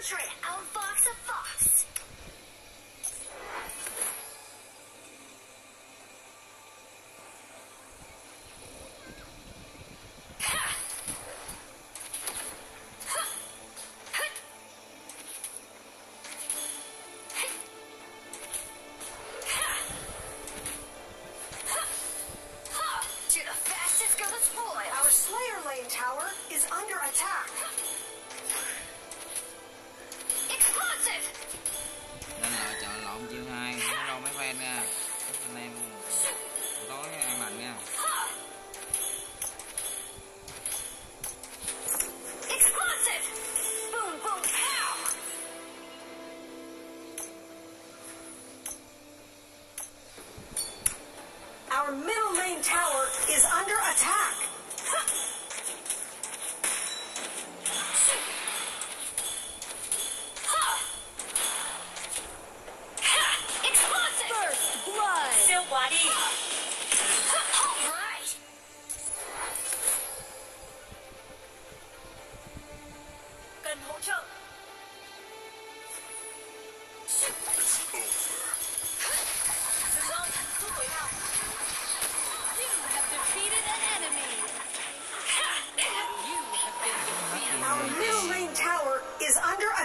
country, outfox a fox.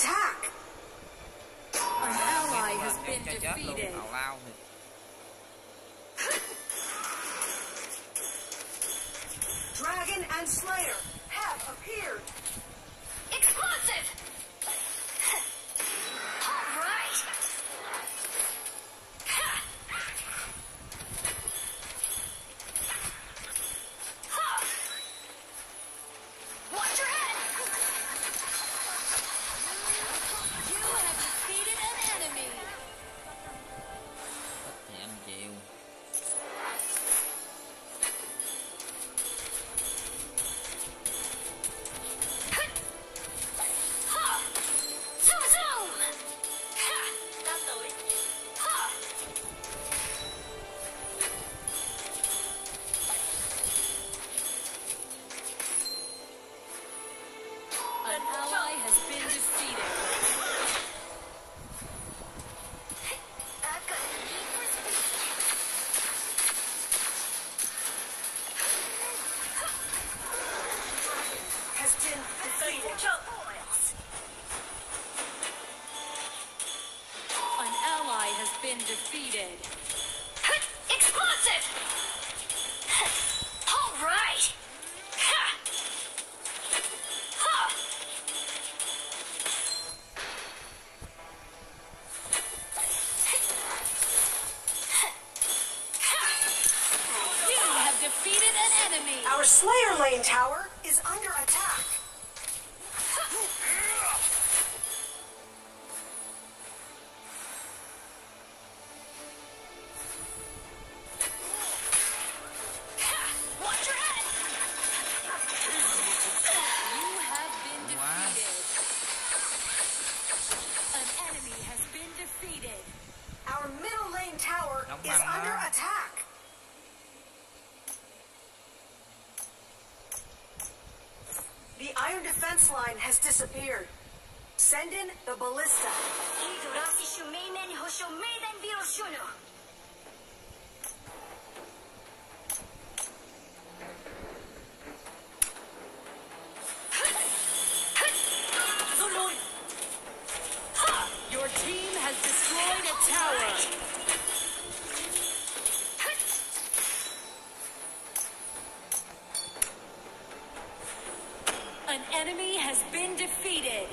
Attack! An ally has been defeated. Dragon and Slayer have appeared. Our Slayer Lane tower is under attack. defense line has disappeared. Send in the ballista. enemy has been defeated.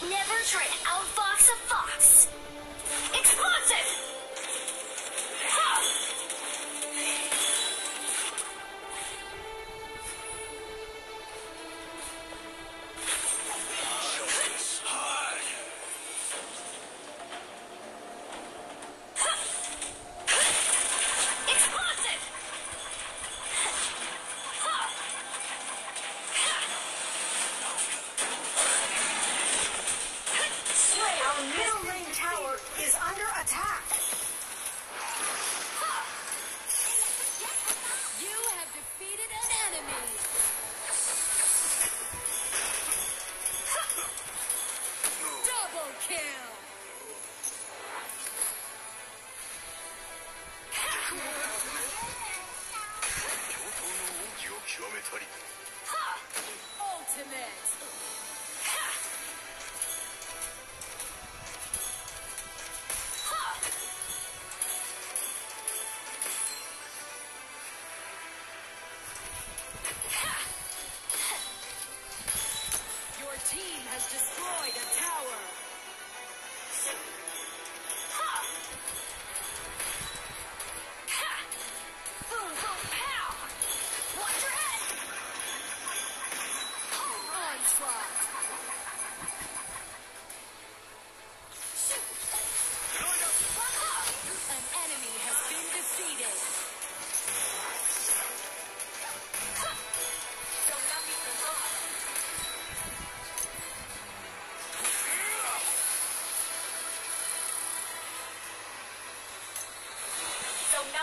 Never try to outfox a fox. Explosive!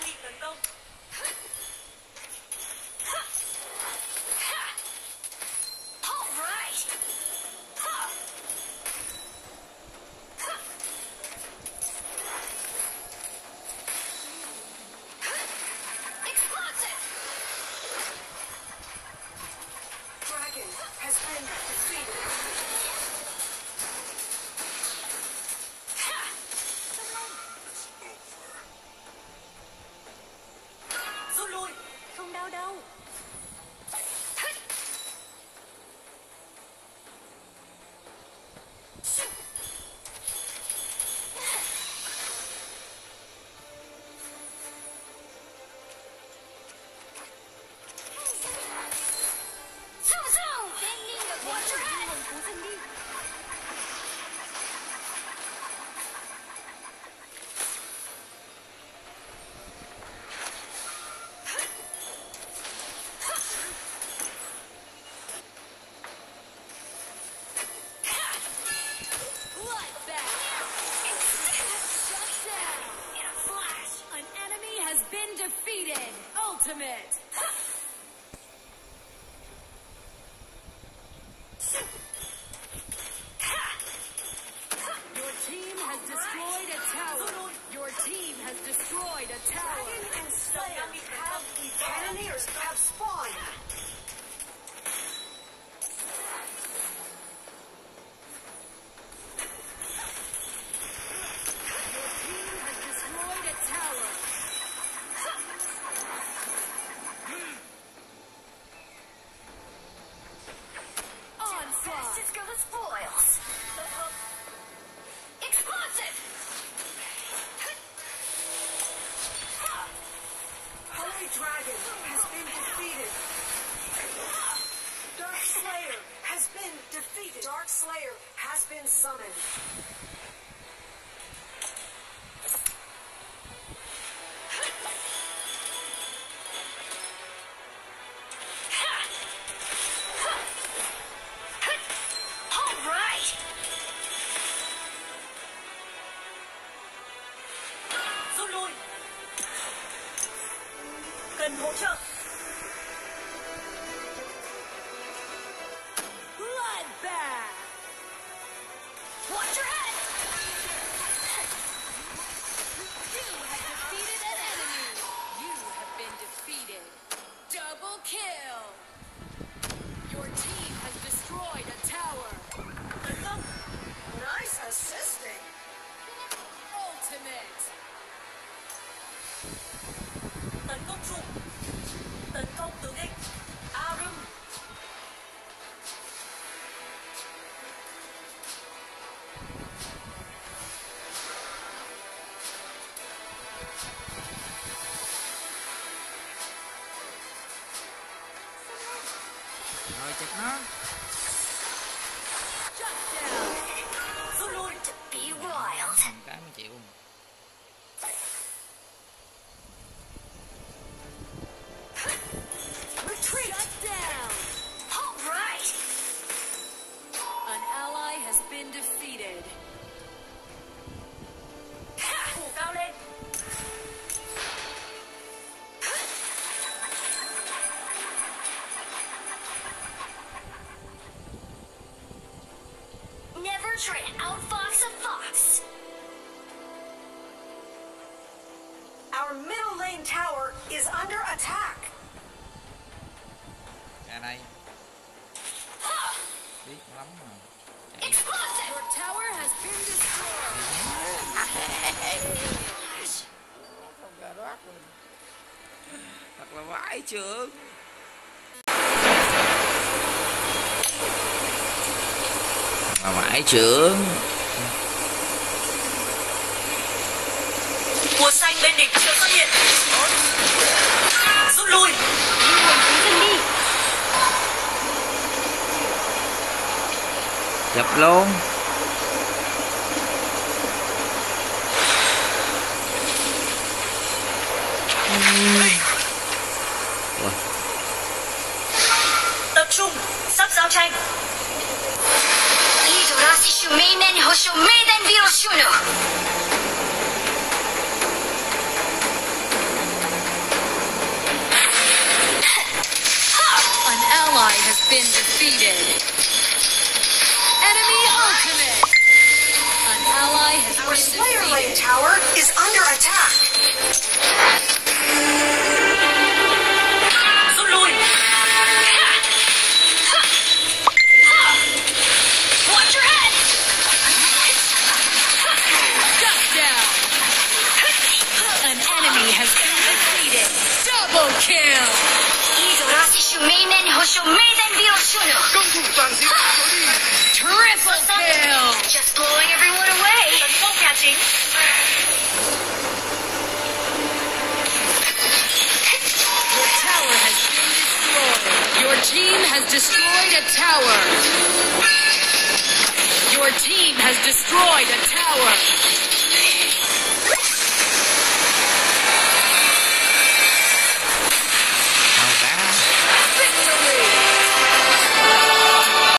能力能够。ultimate. Your team has destroyed a tower. Your team has destroyed a tower. Dragon and Slayer have each enemy or have spawned. Squad. Cisco spoils. Explosive! Holy Dragon has been defeated. Dark Slayer has been defeated. Dark Slayer has been summoned. Drag! try to outfox a fox. Our middle lane tower is under attack. Can I? Explosive! Your tower has been destroyed. Naglawai trường mà mãi chướng. Bùa xanh bên địch chưa xuất hiện. Rút lui. Dập luôn. defeated. team has destroyed a tower. Your team has destroyed a tower.